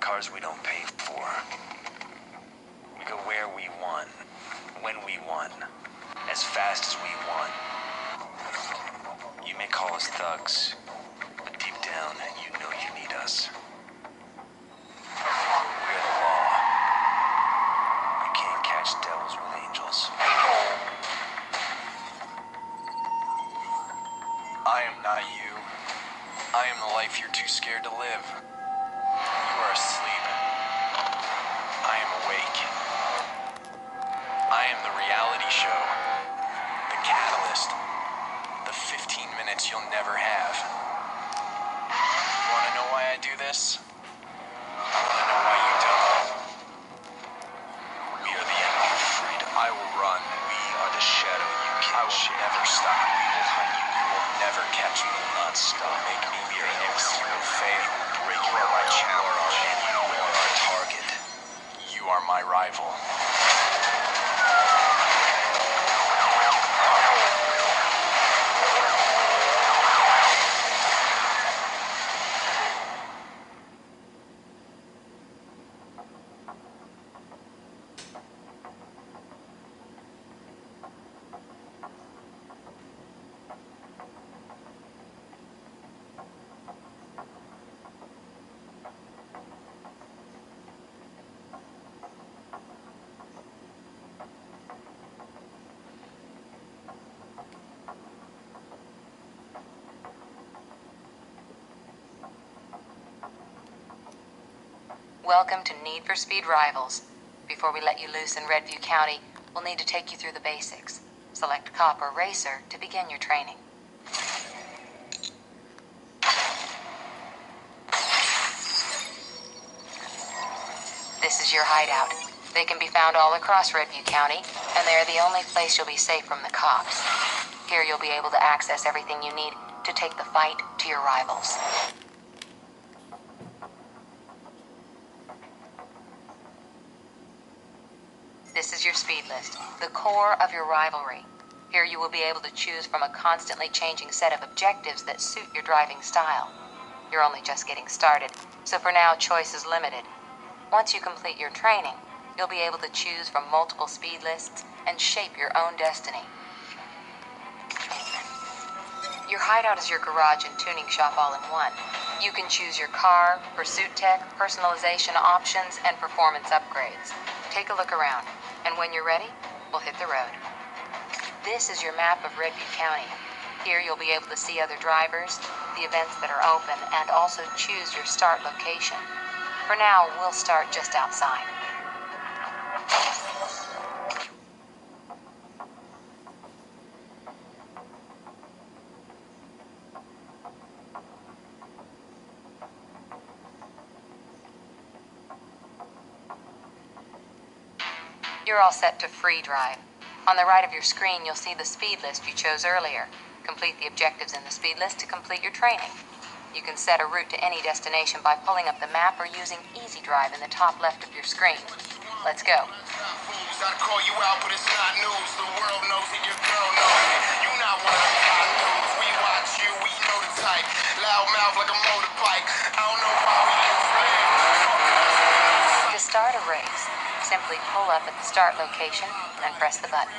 Cars we don't pay for. We go where we want, when we want, as fast as we want. You may call us thugs, but deep down, you know you need us. We're the law. Can't catch devils with angels. I am not you. I am the life you're too scared to live. You are asleep. I am awake. I am the reality show. The catalyst. The 15 minutes you'll never have. You wanna know why I do this? I wanna know why you don't. We are the enemy of freedom. I will run. We are the shadow you can't will shake. never stop. We will hunt you. You will never catch me. not stop. Make me are famous. You will fail. You are my challenge. You are our target. You are my rival. Welcome to Need for Speed Rivals. Before we let you loose in Redview County, we'll need to take you through the basics. Select cop or racer to begin your training. This is your hideout. They can be found all across Redview County, and they are the only place you'll be safe from the cops. Here you'll be able to access everything you need to take the fight to your rivals. Your speed list, the core of your rivalry. Here you will be able to choose from a constantly changing set of objectives that suit your driving style. You're only just getting started, so for now, choice is limited. Once you complete your training, you'll be able to choose from multiple speed lists and shape your own destiny. Your hideout is your garage and tuning shop all in one. You can choose your car, pursuit tech, personalization options, and performance upgrades. Take a look around, and when you're ready, we'll hit the road. This is your map of Redview County. Here you'll be able to see other drivers, the events that are open, and also choose your start location. For now, we'll start just outside. You're all set to free drive. On the right of your screen, you'll see the speed list you chose earlier. Complete the objectives in the speed list to complete your training. You can set a route to any destination by pulling up the map or using Easy Drive in the top left of your screen. Let's go. Fools, I'd call you out, start a race, simply pull up at the start location and press the button.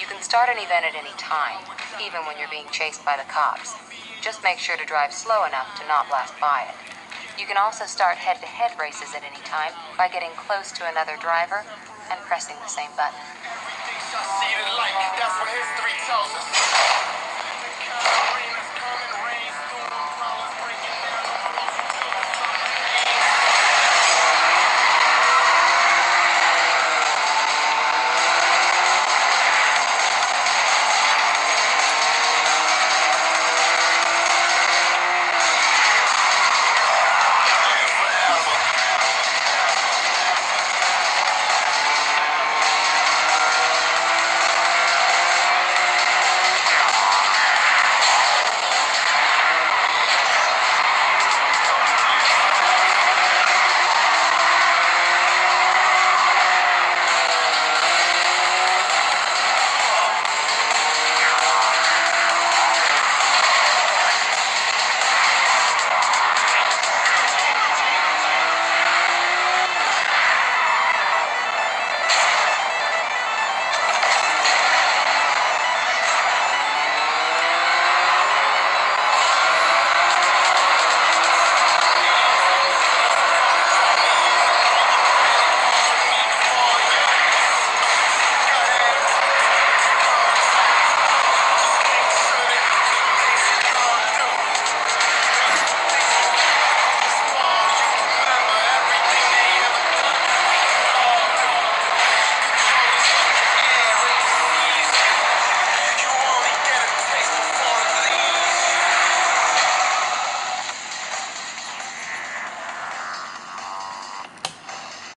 You can start an event at any time, even when you're being chased by the cops. Just make sure to drive slow enough to not blast by it. You can also start head to head races at any time by getting close to another driver and pressing the same button. That's what history tells us.